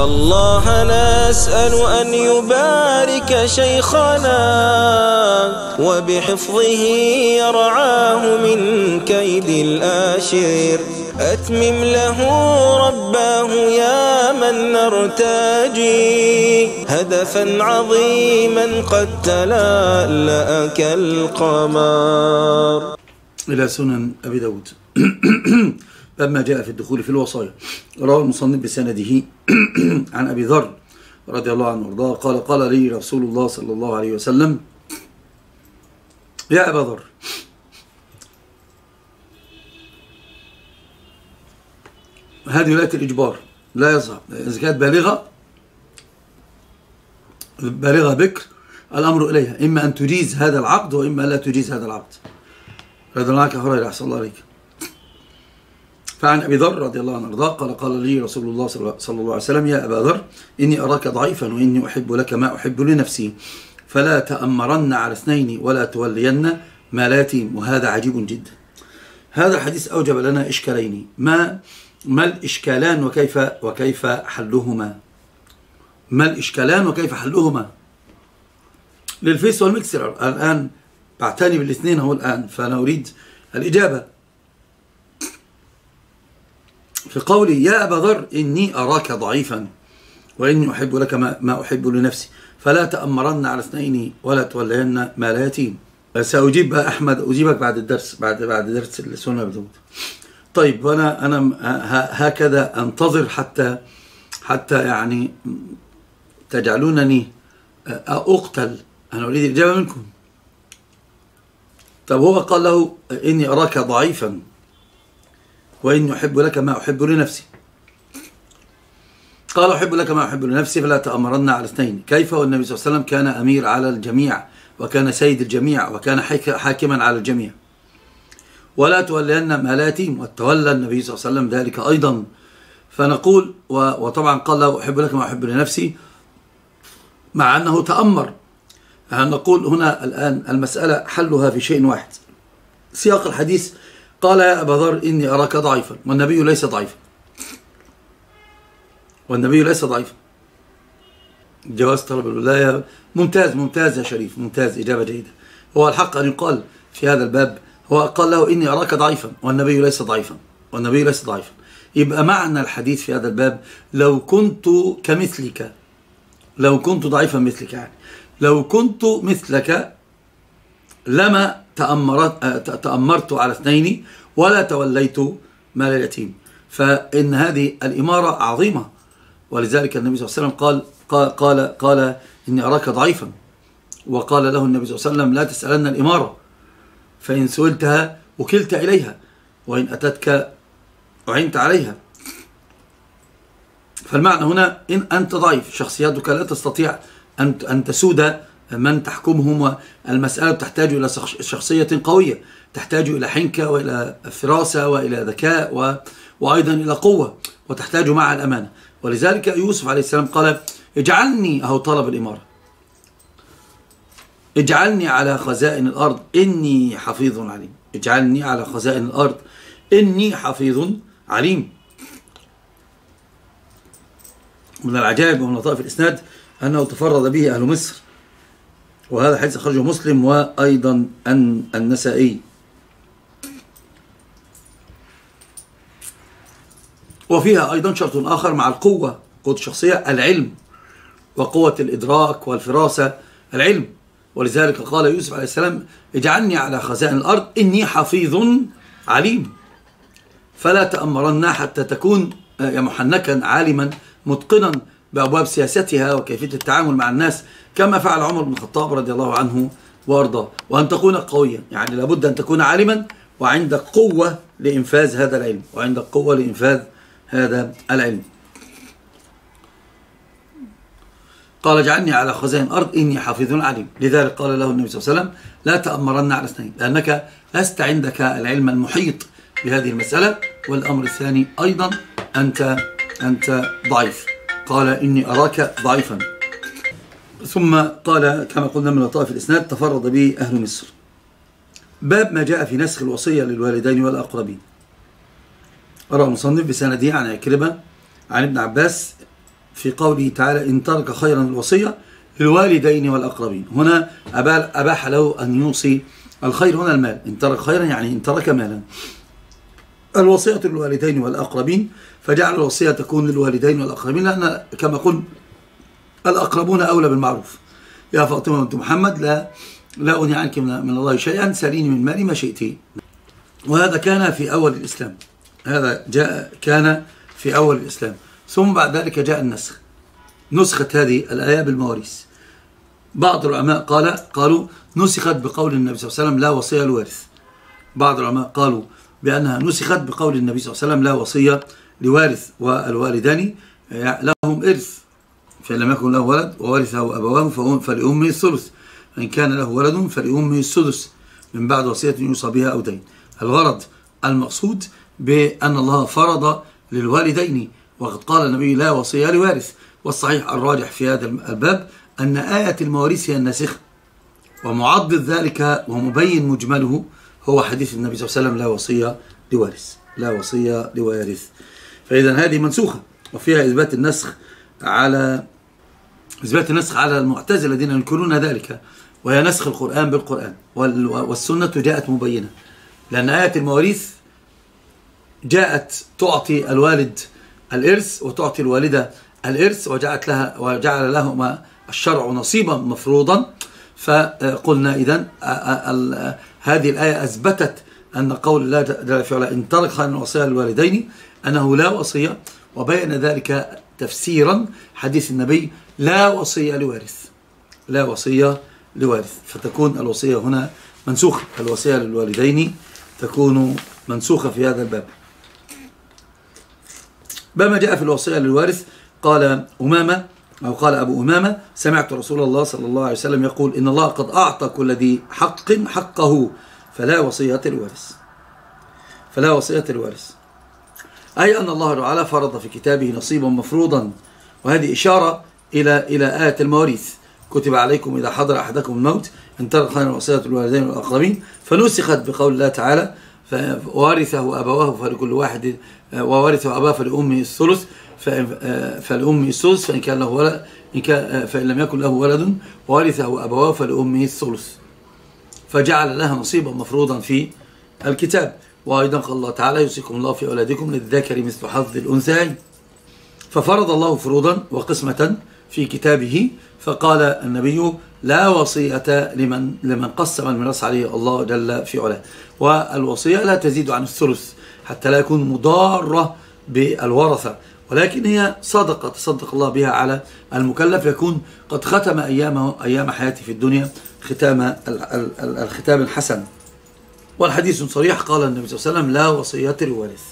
فالله نسأل أن يبارك شيخنا وبحفظه يرعاه من كيد الآشر أتمم له رباه يا من نرتجي هدفا عظيما قد تلألأ كالقمر إلى سنن أبي داود. باب ما جاء في الدخول في الوصايا. رواه المصنف بسنده عن أبي ذر رضي الله عنه وأرضاه قال قال لي رسول الله صلى الله عليه وسلم يا أبا ذر هذه ولاية الإجبار. لا يظهر إذا كانت بالغة بالغة بكر الأمر إليها. إما أن تجيز هذا العقد وإما لا تجيز هذا العقد. رضي الله عنك هريرة أحسن الله عليك فعن أبي ذر رضي الله عنه قال قال لي رسول الله صلى الله عليه وسلم يا أبا ذر إني أراك ضعيفا وإني أحب لك ما أحب لنفسي. فلا تأمرن على اثنين ولا تولين ما لا يتيم وهذا عجيب جدا هذا الحديث أوجب لنا إشكالين. ما ما الإشكالان وكيف وكيف حلهما؟ ما الإشكالان وكيف حلهما؟ للفيس والمكسر الآن بعتني بالاثنين هو الآن فأنا أريد الإجابة. في قولي يا أبا ذر إني أراك ضعيفا وإني أحب لك ما أحب لنفسي. فلا تأمرن على اثنين ولا تولين ما لا يتيم. سأجيب أحمد أجيبك بعد الدرس بعد بعد درس السنة بدود طيب وأنا أنا هكذا أنتظر حتى حتى يعني تجعلونني أقتل. أنا أريد الإجابة منكم. طب هو قال له إني أراك ضعيفا. وإني أحب لك ما أحب لنفسي قال أحب لك ما أحب لنفسي فلا تأمرن على اثنين. كيف؟ والنبي صلى الله عليه وسلم كان أمير على الجميع وكان سيد الجميع وكان حاكما على الجميع. ولا تولين ما لا يتيم وتولى النبي صلى الله عليه وسلم ذلك أيضا. فنقول وطبعا قال له أحب لك ما أحب لنفسي مع أنه تأمر. نقول هنا الآن المسألة حلها في شيء واحد؟ سياق الحديث قال يا أبا ذر إني أراك ضعيفا والنبي ليس ضعيفا. والنبي ليس ضعيفا. جواز طلب الولاية ممتاز ممتاز يا شريف ممتاز إجابة جيدة. هو الحق أن يقال في هذا الباب هو قال له إني أراك ضعيفا والنبي ليس ضعيفا. والنبي ليس ضعيفا. يبقى معنى الحديث في هذا الباب لو كنت كمثلك لو كنت ضعيفا مثلك يعني لو كنت مثلك لما تأمرت تأمرت على اثنين ولا توليت مال اليتيم. فإن هذه الإمارة عظيمة. ولذلك النبي صلى الله عليه وسلم قال قال قال, قال إني أراك ضعيفا. وقال له النبي صلى الله عليه وسلم لا تسألن الإمارة. فإن سئلتها وكلت إليها. وإن أتتك أعنت عليها. فالمعنى هنا إن أنت ضعيف شخصيتك لا تستطيع أن تسود من تحكمهم المسألة تحتاج إلى شخصية قوية تحتاج إلى حنكة وإلى فراسة وإلى ذكاء و... وأيضا إلى قوة وتحتاج مع الأمانة. ولذلك يوسف عليه السلام قال اجعلني أهو طلب الإمارة. اجعلني على خزائن الأرض إني حفيظ عليم. اجعلني على خزائن الأرض إني حفيظ عليم. من العجائب ومن لطائف الإسناد أنه تفرد به أهل مصر وهذا حديث أخرجه مسلم وأيضا النسائي. وفيها أيضا شرط آخر مع القوة قوة الشخصية العلم وقوة الإدراك والفراسة العلم. ولذلك قال يوسف عليه السلام اجعلني على خزائن الأرض إني حفيظ عليم. فلا تأمرن حتى تكون محنكا عالما متقنا بأبواب سياستها وكيفية التعامل مع الناس كما فعل عمر بن الخطاب رضي الله عنه وأرضاه. وأن تكون قويا يعني لابد أن تكون عالما وعندك قوة لإنفاذ هذا العلم وعندك قوة لإنفاذ هذا العلم. قال اجعلني على خزائن الأرض إني حافظ عليم. لذلك قال له النبي صلى الله عليه وسلم لا تأمرن على اثنين لأنك لست عندك العلم المحيط بهذه المسألة والأمر الثاني أيضا أنت أنت ضعيف. قال إني أراك ضعيفا. ثم قال كما قلنا من لطائف الإسناد تفرد به أهل مصر. باب ما جاء في نسخ الوصية للوالدين والأقربين. روى المصنف بسنده عن عكرمة عن ابن عباس في قوله تعالى إن ترك خيرا الوصية للوالدين والأقربين هنا أباح له أن يوصي الخير هنا المال. إن ترك خيرا يعني إن ترك مالا. الوصية للوالدين والأقربين فجعل الوصية تكون للوالدين والأقربين لأن كما قلت الأقربون أولى بالمعروف. يا فاطمة بنت محمد لا لا أني عنك من الله شيئا ساليني من مالي ما شئت. وهذا كان في أول الإسلام. هذا جاء كان في أول الإسلام. ثم بعد ذلك جاء النسخ. نسخت هذه الآية بالمواريث. بعض العلماء قال قالوا نسخت بقول النبي صلى الله عليه وسلم لا وصية لوارث بعض العلماء قالوا بأنها نسخت بقول النبي صلى الله عليه وسلم لا وصية لوارث والوالدان لهم إرث. فإن لم يكن له ولد وورثه أبواه فلأمه الثلث. فإن كان له ولد فلأمه السدس. من بعد وصية يوصى بها أو دين. الغرض المقصود بأن الله فرض للوالدين. وقد قال النبي لا وصية لوارث. والصحيح الراجح في هذا الباب أن آية المواريث هي الناسخة ومعضد ذلك ومبين مجمله هو حديث النبي صلى الله عليه وسلم لا وصية لوارث لا وصية لوارث. فإذا هذه منسوخة وفيها إثبات النسخ على إثبات النسخ على المعتزلة الذين ينكرون ذلك وهي نسخ القرآن بالقرآن والسنة جاءت مبينة لأن آية المواريث جاءت تعطي الوالد الإرث وتعطي الوالدة الإرث وجعلت لها وجعل لهما الشرع نصيبا مفروضا. فقلنا إذا هذه الآية أثبتت أن قول الله جل في إن ترك خير الوصية للوالدين أنه لا وصية وبين ذلك تفسيرا حديث النبي لا وصية لوارث. لا وصية لوارث. فتكون الوصية هنا منسوخة. الوصية للوالدين تكون منسوخة في هذا الباب. بما جاء في الوصية للوارث قال أمامة أو قال أبو أمامة سمعت رسول الله صلى الله عليه وسلم يقول إن الله قد أعطى كل ذي حق حقه فلا وصية الوارث فلا وصية الوارث أي أن الله تعالى فرض في كتابه نصيبا مفروضا وهذه إشارة إلى إلى آية المواريث. كتب عليكم إذا حضر أحدكم الموت إن ترك خير وصية الوالدين والأقربين. فنسخت بقول الله تعالى فوارثه أبواه فلكل واحد ووارثه أباه فلأمه الثلث. فلأمه الثلث فإن كان له ولد إن كان فإن لم يكن له ولد وارثه أبواه فلأمه الثلث فجعل لها نصيبا مفروضا في الكتاب. وأيضا قال الله تعالى يوصيكم الله في أولادكم للذكر مثل حظ الأنثيين ففرض الله فروضا وقسمة في كتابه. فقال النبي لا وصية لمن لمن قسم الميراث عليه الله جل في علاه. والوصية لا تزيد عن الثلث حتى لا يكون مضارة بالورثة. ولكن هي صدقة تصدق الله بها على المكلف يكون قد ختم أيامه أيام حياته في الدنيا ختام الختام الحسن. والحديث صريح قال النبي صلى الله عليه وسلم لا وصية للوارث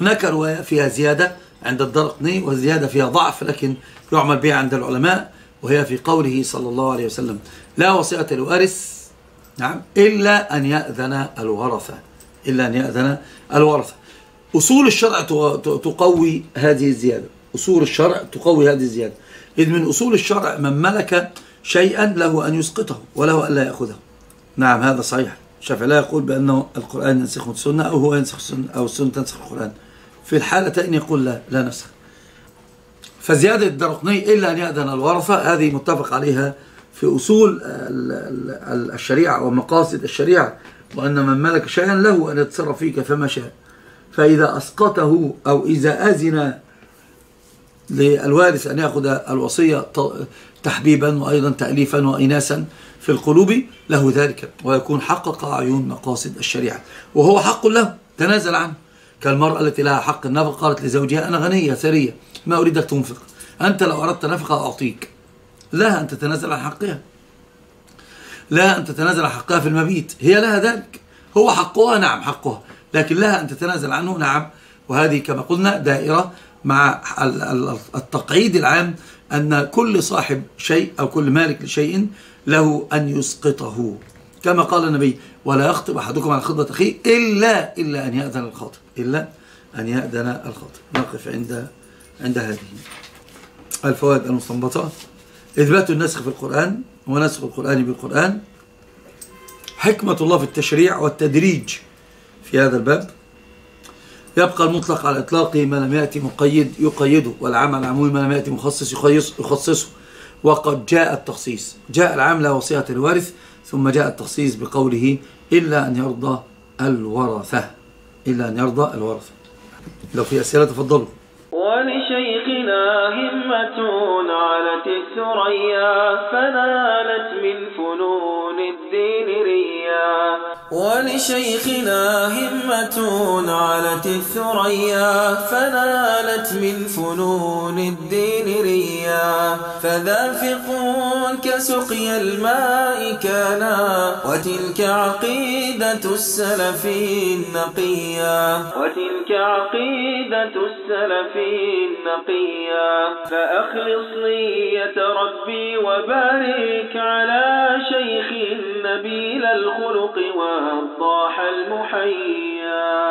هناك رواية فيها زيادة عند الدرقني وزيادة فيها ضعف لكن يعمل بها عند العلماء وهي في قوله صلى الله عليه وسلم لا وصية للوارث نعم إلا أن يأذن الورثة. إلا أن يأذن الورثة. أصول الشرع تقوي هذه الزيادة. أصول الشرع تقوي هذه الزيادة. إذ من أصول الشرع من ملك شيئا له أن يسقطه وله أن لا يأخذه. نعم هذا صحيح. الشافعي لا يقول بأنه القرآن ينسخ السنة أو هو ينسخ السنة أو السنة تنسخ القرآن. في الحالتين يقول لا لا نسخ. فزيادة الدرقني إلا أن يأذن الورثة هذه متفق عليها في أصول الشريعة ومقاصد الشريعة وأن من ملك شيئا له أن يتصرف فيه كيفما شاء. فإذا أسقطه أو إذا أذن للوارث أن يأخذ الوصية تحبيبا وأيضا تأليفا وإناسا في القلوب له ذلك ويكون حقق عيون مقاصد الشريعة. وهو حق له تنازل عنه. كالمرأة التي لها حق النفقة قالت لزوجها أنا غنية ثرية ما أريدك تنفق. أنت لو أردت نفقة أعطيك. لا أن تتنازل عن حقها. لا أن تتنازل عن حقها في المبيت. هي لها ذلك. هو حقها نعم حقها. لكن لها أن تتنازل عنه. نعم. وهذه كما قلنا دائرة مع التقعيد العام أن كل صاحب شيء أو كل مالك لشيء له أن يسقطه. كما قال النبي ولا يخطب أحدكم على خطبة أخيه إلا إلا أن يأذن الخاطب. إلا أن يأذن الخاطب. نقف عند عند هذه. الفوائد المستنبطة إثبات النسخ في القرآن ونسخ القرآن بالقرآن. حكمة الله في التشريع والتدريج. في هذا الباب. يبقى المطلق على إطلاقه ما لم يأتي مقيد يقيده والعام العمومي ما لم يأتي مخصص يخصصه. وقد جاء التخصيص. جاء العام لا وصية الوارث ثم جاء التخصيص بقوله إلا أن يرضى الورثة. إلا أن يرضى الورثة. لو في أسئلة تفضلوا. ولشيخنا همة علت الثريا فنالت من فنون الدين ولشيخنا همة علت الثريا فنالت من فنون الدين. ريا فذا فقه كسقي الماء كان وتلك عقيدة السلف النقيا وتلك عقيدة السلف النقيا فأخلص نية ربي وبارك على شيخ نبيل الخلق والضاح المحيا.